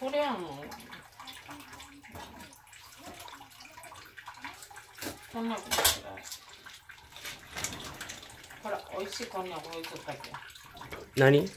これはもうこんなことほら美味しいこんにゃく置いとったっけ何？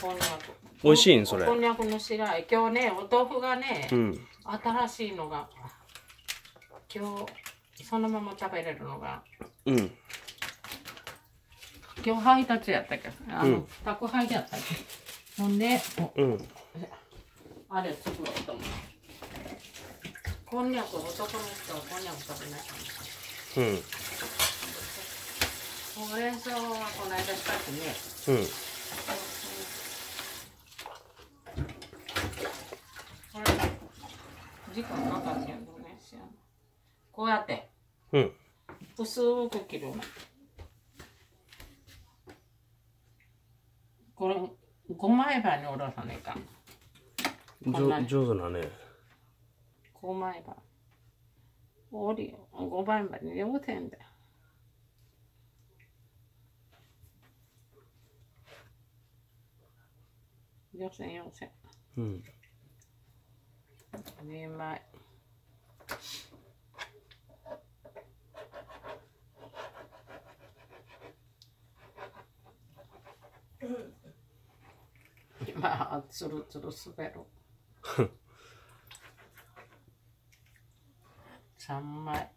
こんにゃく美味しいん？それ。こんにゃくの白い。今日ねお豆腐がね、うん。新しいのが。今日そのまま食べれるのが。うん今日配達やったっけ？あの、うん。宅配でやったっけ？ほんでおうん。あれ作ろうと思う。こんにゃく男の人はこんにゃく食べないうん。ほうれん草はこの間したしね。うん。これ時間かかるけどね。しやな。こうやって。うん。薄く切るのこれ5枚刃におろさねえかこんなに。上手だね。5枚刃おりよ5枚刃に両手んだよ。四千四千。うん。2枚まあつるつる滑る3枚。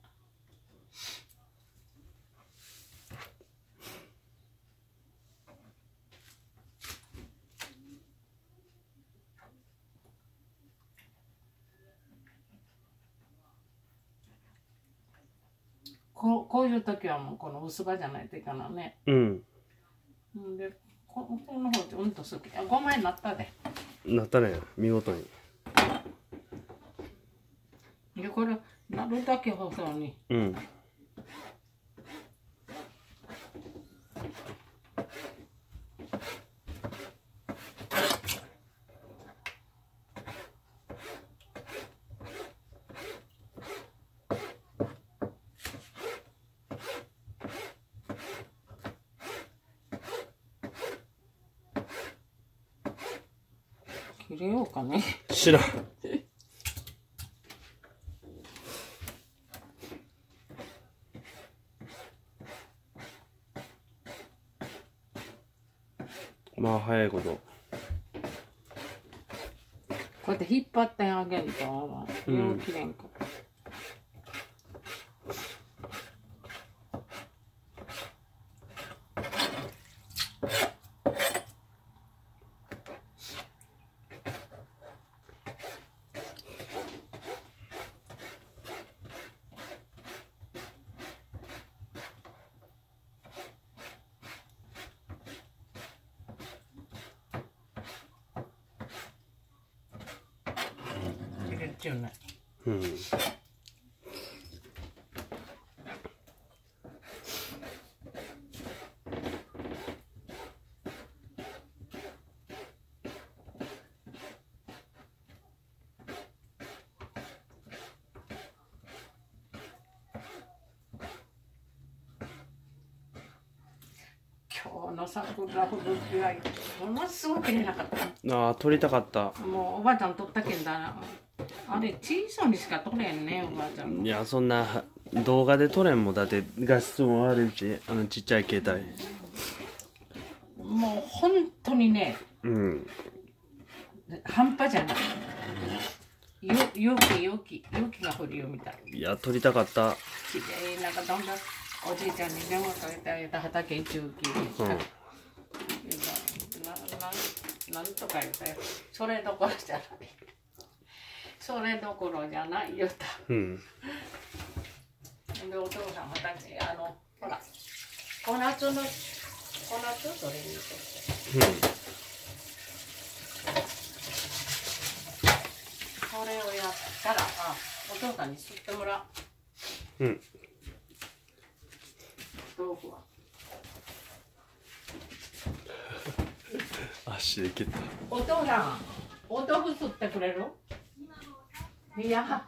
こうこういう時はもうこの薄葉じゃないといかないね。うんん。でここの方ってうんと好き。あ5枚になったで。なったね見事にでこれなるだけ細に。うん切れようかね。知らんまあ早いことこうやって引っ張ってあげると、うんよう切れんから。切れっちゅうね。うん今日の桜吹雪はものすごく切れなかった。ああ撮りたかったもうおばあちゃん撮ったけんだな。あれ小さにしか撮れんね、おばあちゃん。いやそんな動画で撮れんもんだって画質も悪いしあのちっちゃい携帯もう本当にね、うん半端じゃない。よ勇気勇気勇気が降るよみたい。いや撮りたかったきれいなんかどんどんおじいちゃんに電話かけてあげた畑一中期。うんなんとか言ったよ。それどころじゃない。それどころじゃない言った。うん。でお父さんまたあのほら小夏の小夏それにとってそれをやったらあお父さんに吸ってもらう。うん。豆腐は。足で蹴った。お父さんお豆腐吸ってくれる？いや。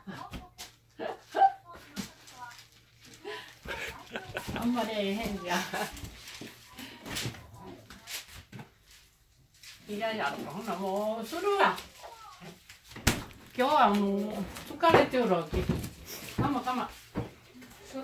あんまりえへんじゃ。んいやいやほんなもうするわ。今日はもう疲れてるわけ。かまかまする。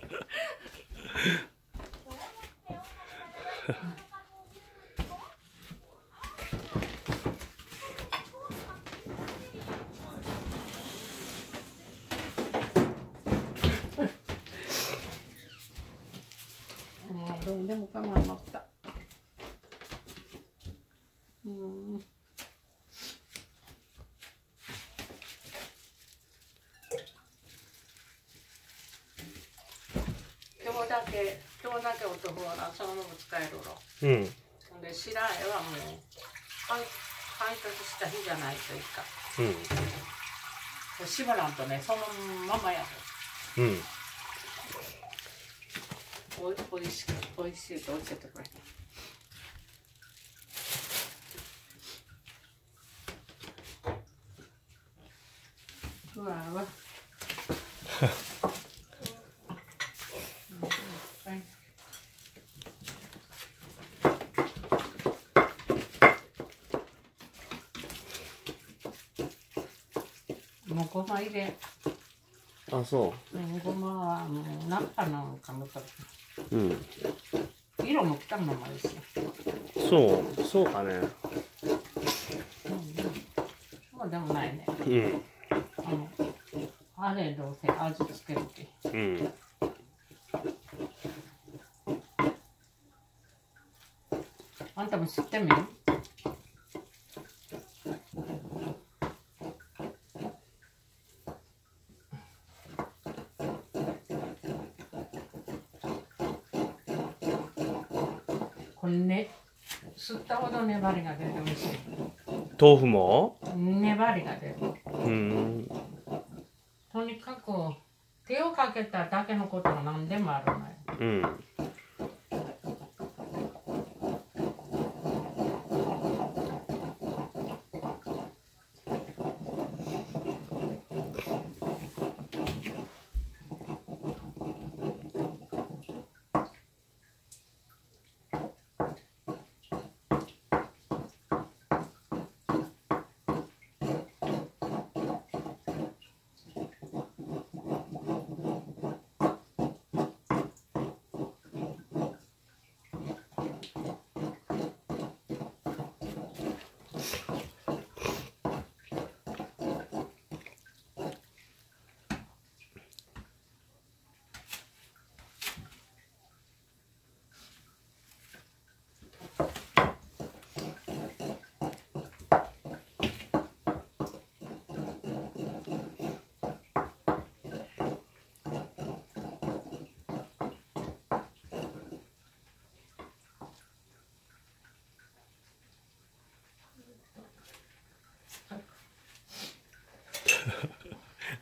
今日だけ今日だけお豆腐はなそのまま使えるの。うん。で白あえはもう配配達した日じゃないというか。うん。らんとねそのままやうん。おいおいしくおいしいと教えてくれ。うわうわ うんもうごま入れ。あそう。んごまはもうナッパなんかもとううん。色もきたままですよ。そうそうかね。そうでもないね。うん。あのあれどうせ味付けるけ。うん。あんたも知ってみる？ね。吸ったほど粘りが出て美味しい。豆腐も？粘りが出る。うん。とにかく手をかけただけのことが何でもあるのよ。うん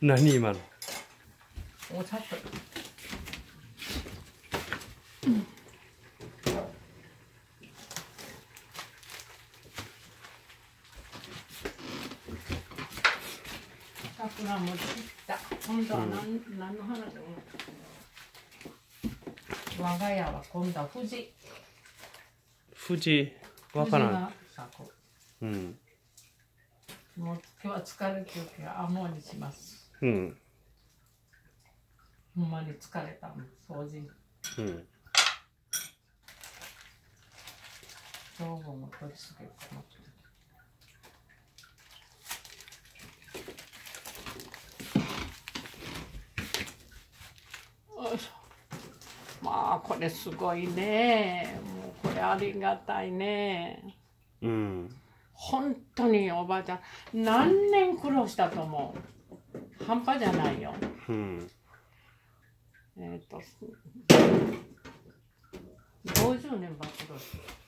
何今の？お砂糖桜も散った今度は何,、うん何の花でも我が家は今度は富士富士わからんうんもう今日は疲れてるからあもうにしますうん。ほんまに疲れたもん掃除うん。道具も取り付けてもって。よいしょ。まあこれすごいね。もうこれありがたいね。うん。本当におばあちゃん何年苦労したと思う？半端じゃないよ。うん。えっ、と50年ばっ苦労した